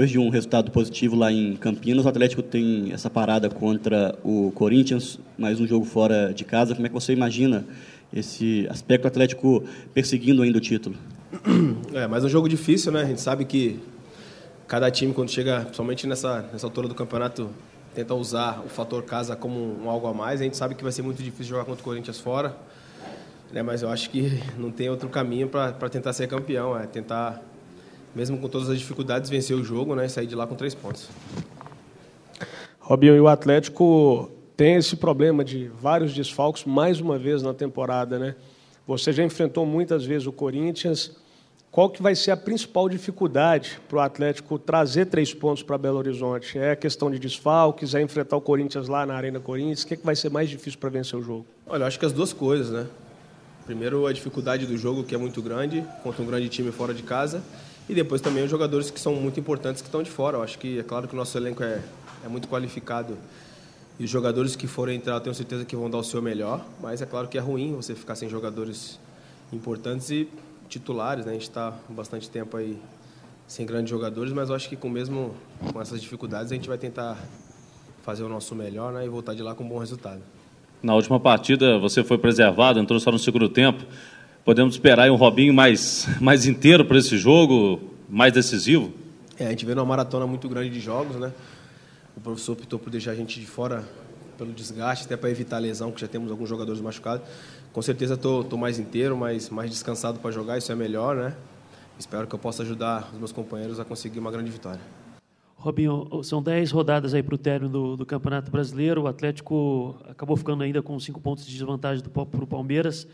Depois de um resultado positivo lá em Campinas, o Atlético tem essa parada contra o Corinthians, mais um jogo fora de casa. Como é que você imagina esse aspecto Atlético perseguindo ainda o título? É, mais um jogo difícil, né? A gente sabe que cada time, quando chega, principalmente nessa, nessa altura do campeonato, tenta usar o fator casa como um algo a mais. A gente sabe que vai ser muito difícil jogar contra o Corinthians fora, né? mas eu acho que não tem outro caminho para tentar ser campeão. É tentar, mesmo com todas as dificuldades, vencer o jogo né? e sair de lá com três pontos. Robinho, e o Atlético tem esse problema de vários desfalques mais uma vez na temporada, né? Você já enfrentou muitas vezes o Corinthians. Qual que vai ser a principal dificuldade para o Atlético trazer três pontos para Belo Horizonte? É a questão de desfalques, é enfrentar o Corinthians lá na Arena Corinthians? O que, é que vai ser mais difícil para vencer o jogo? Olha, eu acho que as duas coisas, né? Primeiro, a dificuldade do jogo, que é muito grande, contra um grande time fora de casa. E depois também os jogadores que são muito importantes que estão de fora. Eu acho que é claro que o nosso elenco é, é muito qualificado. E os jogadores que forem entrar, eu tenho certeza que vão dar o seu melhor. Mas é claro que é ruim você ficar sem jogadores importantes e titulares, né? A gente está bastante tempo aí sem grandes jogadores, mas eu acho que com mesmo com essas dificuldades a gente vai tentar fazer o nosso melhor, né? E voltar de lá com um bom resultado. Na última partida você foi preservado, entrou só no segundo tempo. Podemos esperar um Robinho mais mais inteiro para esse jogo, mais decisivo? É, a gente vê uma maratona muito grande de jogos, né? O professor optou por deixar a gente de fora pelo desgaste, até para evitar a lesão, que já temos alguns jogadores machucados com certeza estou tô, tô, mais inteiro, mais, mais descansado para jogar, isso é melhor, né? Espero que eu possa ajudar os meus companheiros a conseguir uma grande vitória. Robinho, são 10 rodadas aí para o término do, do, Campeonato Brasileiro. O Atlético acabou ficando ainda com 5 pontos de desvantagem para o Palmeiras.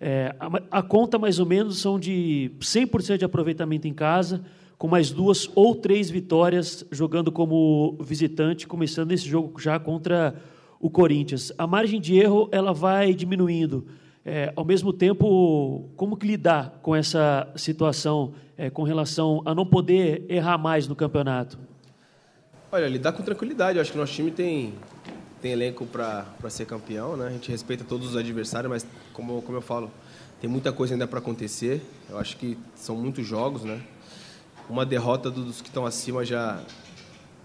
É, a, a, conta, mais ou menos, são de 100% de aproveitamento em casa, com mais duas ou três vitórias jogando como visitante, começando esse jogo já contra o Corinthians. A margem de erro ela vai diminuindo. É, ao mesmo tempo, como que lidar com essa situação é, com relação a não poder errar mais no campeonato? Olha, lidar com tranquilidade. Eu acho que nosso time tem, tem elenco para ser campeão, né? A gente respeita todos os adversários, mas como, como eu falo, tem muita coisa ainda para acontecer. Eu acho que são muitos jogos, né? Uma derrota dos que estão acima já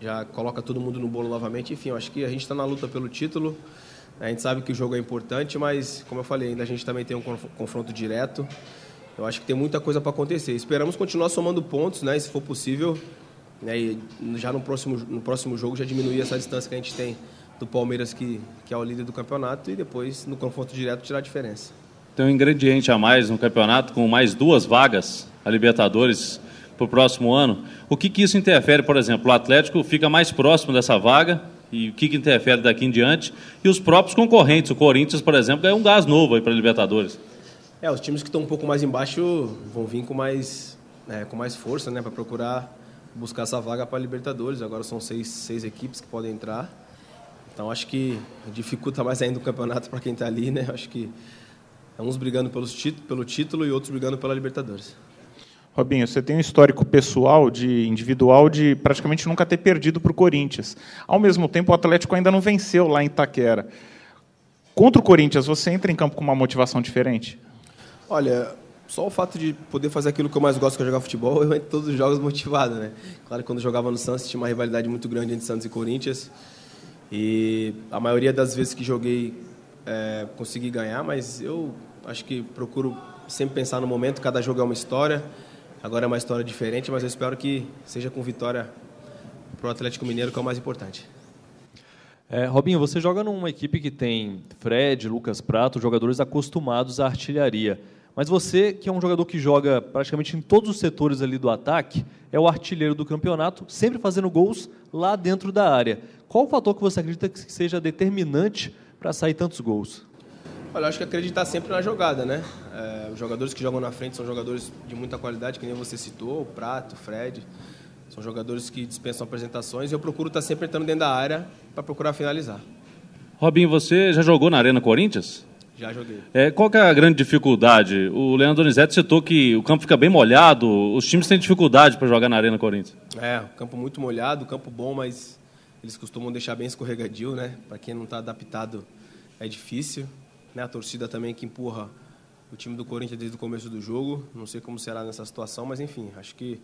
já coloca todo mundo no bolo novamente. Enfim, eu acho que a gente está na luta pelo título. A gente sabe que o jogo é importante, mas, como eu falei, ainda a gente também tem um confronto direto. Eu acho que tem muita coisa para acontecer. Esperamos continuar somando pontos, né, se for possível. Né, e já no próximo, no próximo jogo já diminuir essa distância que a gente tem do Palmeiras, que, que é o líder do campeonato, e depois, no confronto direto, tirar a diferença. Tem um ingrediente a mais no campeonato, com mais duas vagas, a Libertadores para o próximo ano. O que, que isso interfere, por exemplo? O Atlético fica mais próximo dessa vaga e o que, que interfere daqui em diante? E os próprios concorrentes, o Corinthians, por exemplo, ganha um gás novo aí para a Libertadores. É, os times que estão um pouco mais embaixo vão vir com mais, é, com mais força né, para procurar buscar essa vaga para a Libertadores. Agora são seis, seis equipes que podem entrar. Então acho que dificulta mais ainda o campeonato para quem está ali, né? Acho que é uns brigando pelos pelo título e outros brigando pela Libertadores. Robinho, você tem um histórico pessoal, de individual, de praticamente nunca ter perdido para o Corinthians. Ao mesmo tempo, o Atlético ainda não venceu lá em Itaquera. Contra o Corinthians, você entra em campo com uma motivação diferente? Olha, só o fato de poder fazer aquilo que eu mais gosto, que é jogar futebol, eu entro todos os jogos motivado, né? Claro quando eu jogava no Santos tinha uma rivalidade muito grande entre Santos e Corinthians. E a maioria das vezes que joguei é, consegui ganhar, mas eu acho que procuro sempre pensar no momento, cada jogo é uma história. Agora é uma história diferente, mas eu espero que seja com vitória para o Atlético Mineiro, que é o mais importante. É, Robinho, você joga numa equipe que tem Fred, Lucas Prato, jogadores acostumados à artilharia. Mas você, que é um jogador que joga praticamente em todos os setores ali do ataque, é o artilheiro do campeonato, sempre fazendo gols lá dentro da área. Qual o fator que você acredita que seja determinante para sair tantos gols? Olha, acho que acreditar sempre na jogada, né? É, os jogadores que jogam na frente são jogadores de muita qualidade, que nem você citou, o Prato, o Fred. São jogadores que dispensam apresentações e eu procuro estar sempre entrando dentro da área para procurar finalizar. Robinho, você já jogou na Arena Corinthians? Já joguei. É, qual é a grande dificuldade? O Leandro Donizete citou que o campo fica bem molhado, os times têm dificuldade para jogar na Arena Corinthians. É, campo muito molhado, campo bom, mas eles costumam deixar bem escorregadio, né? Para quem não está adaptado é difícil né, a torcida também que empurra o time do Corinthians desde o começo do jogo. Não sei como será nessa situação, mas enfim, acho que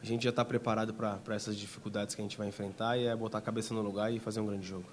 a gente já está preparado para essas dificuldades que a gente vai enfrentar e é botar a cabeça no lugar e fazer um grande jogo.